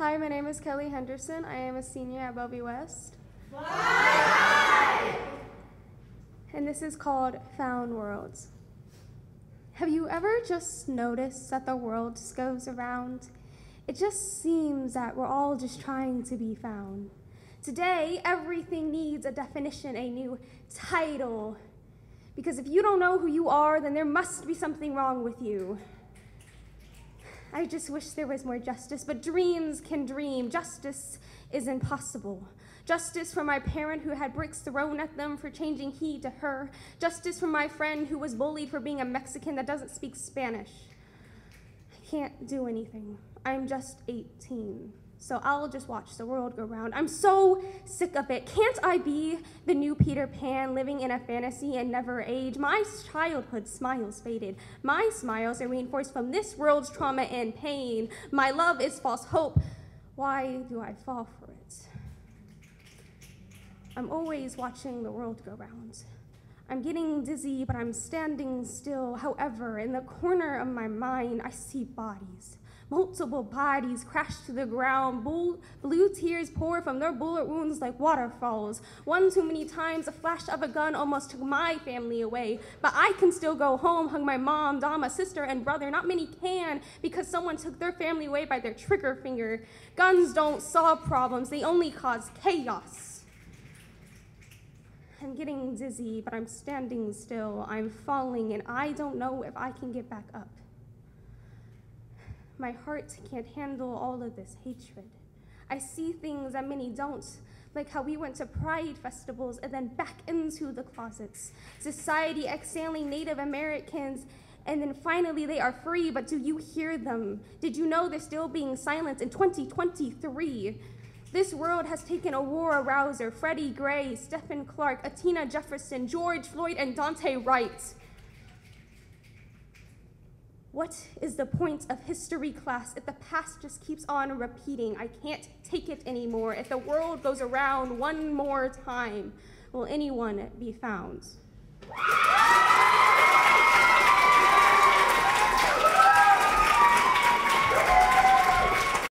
Hi, my name is Kelly Henderson. I am a senior at Bellevue West. And this is called Found Worlds. Have you ever just noticed that the world just goes around? It just seems that we're all just trying to be found. Today, everything needs a definition, a new title. Because if you don't know who you are, then there must be something wrong with you. I just wish there was more justice, but dreams can dream. Justice is impossible. Justice for my parent who had bricks thrown at them for changing he to her. Justice for my friend who was bullied for being a Mexican that doesn't speak Spanish. I can't do anything. I'm just 18. So I'll just watch the world go round. I'm so sick of it. Can't I be the new Peter Pan living in a fantasy and never age? My childhood smiles faded. My smiles are reinforced from this world's trauma and pain. My love is false hope. Why do I fall for it? I'm always watching the world go round. I'm getting dizzy, but I'm standing still. However, in the corner of my mind, I see bodies. Multiple bodies crash to the ground. Blue, blue tears pour from their bullet wounds like waterfalls. One too many times, a flash of a gun almost took my family away. But I can still go home, hug my mom, Dama, sister, and brother. Not many can because someone took their family away by their trigger finger. Guns don't solve problems, they only cause chaos. I'm getting dizzy, but I'm standing still. I'm falling, and I don't know if I can get back up. My heart can't handle all of this hatred. I see things that many don't, like how we went to pride festivals and then back into the closets. Society exiling Native Americans, and then finally they are free, but do you hear them? Did you know they're still being silenced in 2023? This world has taken Aurora Rouser, Freddie Gray, Stephon Clark, Atina Jefferson, George Floyd, and Daunte Wright. What is the point of history class if the past just keeps on repeating? I can't take it anymore. If the world goes around one more time, will anyone be found?